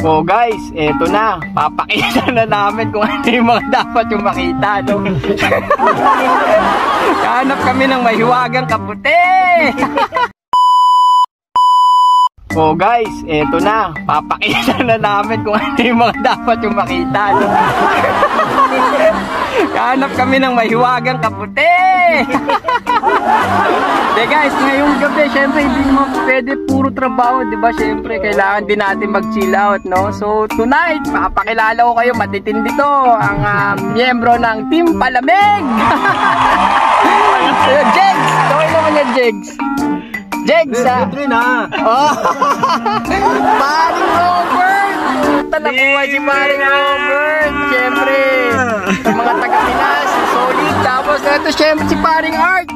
Oh guys, eto na. Papakita na namin kung ano yung mga dapat yung makita. No? Hanap kami ng mahiwagang kaputi. Oh guys, eto na. Papakita na namin kung ano yung mga dapat yung makita. No? Hanap kami ng mahiwagang kaputi. De guys, ngayong gabi, syempre hindi naman pwede puro trabaho, 'di ba? Syempre kailangan din natin mag-chill out, no? So tonight, papakilala ko kayo matitindi to, ang uh, miyembro ng Team Palamig. Ayun, Jegs, tawag naman niya Jegs. Jegs, ah. na. Oh. Paring Robert! Talakuha si Paring Robert! Siyempre, sa mga taga-Pinas, solid. Tapos ito siyempre si Paring Art.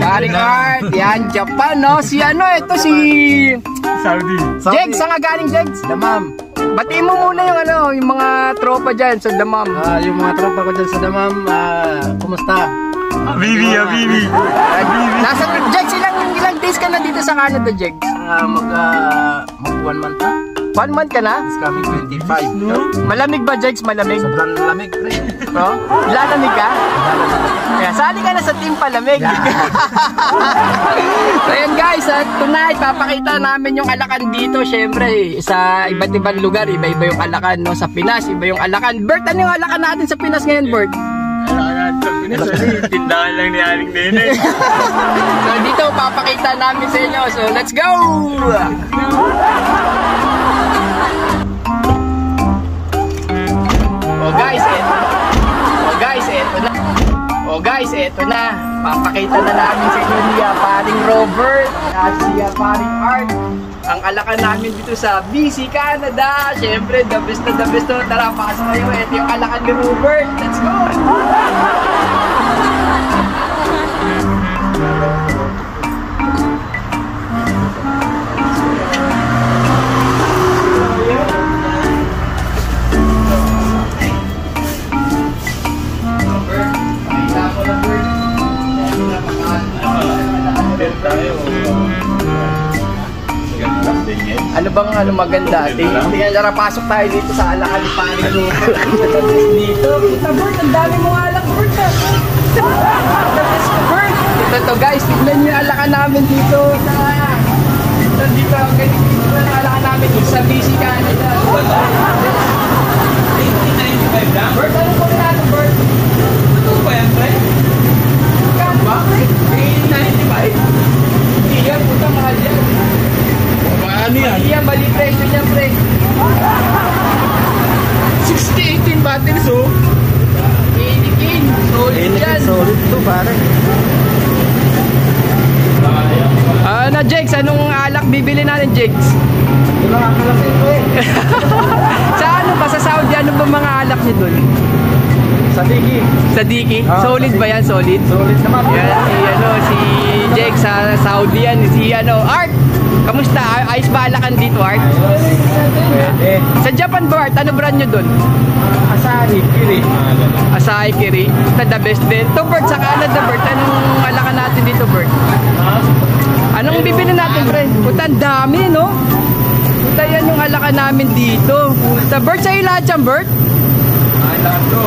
Paring Art, yan, Japan, no? Si ano, ito si... Saudi. Jegs, saan nga galing Jegs? Damam. Batiin mo muna yung ano, yung mga tropa dyan sa Damam. Ah, yung mga tropa ko dyan sa Damam, ah, kumusta? Habibi, Habibi. Nasa, Jegs, ilang, ilang days ka na dito sa Canada, Jegs? Ah, mag, ah, mag one month na. One month ka na? It's coming 25. No? Malamig ba, Jegs? Malamig? Sobrang lamig, pre. No? Lalamig ka? Kaya sali ka na sa team palamig. so ayan guys, at tonight papakita namin yung alakan dito syempre sa iba't ibang lugar, iba-iba yung alakan no sa Pinas, iba yung alakan. Bert, ano yung alakan natin sa Pinas ngayon, Bert? Tindahan lang ni Aling Nene. So dito papakita namin sa inyo. So let's go! Oh guys, eto. Oh guys, eto na. Oh guys, eto na. Papakita na namin sa inyo niya paring Robert at siya paring Art. Ang alakan namin dito sa BC, Canada. Siyempre, the best na the best na. Tara, pasok kayo. Ito yung alakan ni Robert. Let's go! Ano bang ano maganda? Tingnan tingnan tara pasok tayo dito sa alakan ni Paring Robert. dito. Kita Bert, ang dami mong alak Bert. ah. Bert. Ito to guys, tignan niyo yung alakan namin dito sa ito dito ang ganito dito ang alakan namin dito sa BC Canada. 1895 lang? Bert, ano po natin Bert? Totoo ba yan, pre? Kano ba? 1895? Hindi yan, puta mahal yan. Ano yan? Iya, mali presyo niya, pre. 60-18 battles, oh. Inikin. Solid yan. Solid to, pare. Ah, na Jex, anong alak bibili natin, Jex? Wala ka lang pre. sa ano ba? Sa Saudi, ano ba mga alak niyo dun? Sa Digi. Sa Diki? Ah, solid sa ba yan? Solid? Solid naman. Yan, si ano, si Jex sa Saudi yan. Si ano, Art! Kamusta? Ay- Ayos ba alakan dito, Art? Pwede. Sa Japan ba, Art? Ano brand nyo dun? Asahi, kiri. Asahi Kiri. Ito the best din. To Bert, sa Canada, Bert. Anong alakan natin dito, ang dami, no? Puta, yan yung alakan namin dito. Puta, Bert, sa'yo lahat yan, Bert? Ay, lahat to.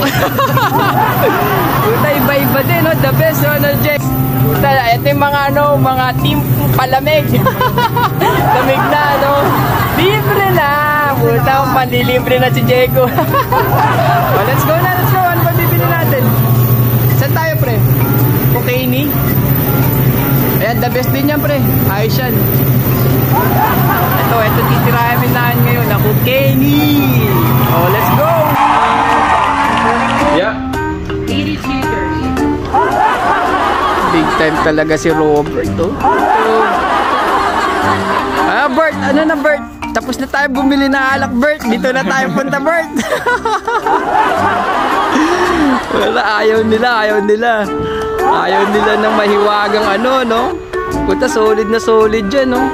Puta, iba-iba din, no? The best, no? no Jex? Puta, ito yung mga, ano, mga team palamig. Lamig na, no? Libre na! Puta, panlilibre na si Diego. oh, let's go na, let's go. Ano ba bibili natin? Saan tayo, pre? Cocaine? Ayan, the best din yan, pre. Ayos yan. Ito, ito titiramin namin ngayon na cocaine. Oh, let's go! Yeah. Big time talaga si Robert, oh. Ah, Bert, ano na, Bert? Tapos na tayo bumili ng alak, Bert. Dito na tayo punta, Bert. Wala, ayaw nila, ayaw nila. Ayaw nila ng mahiwagang ano, no? Puta, solid na solid dyan, no?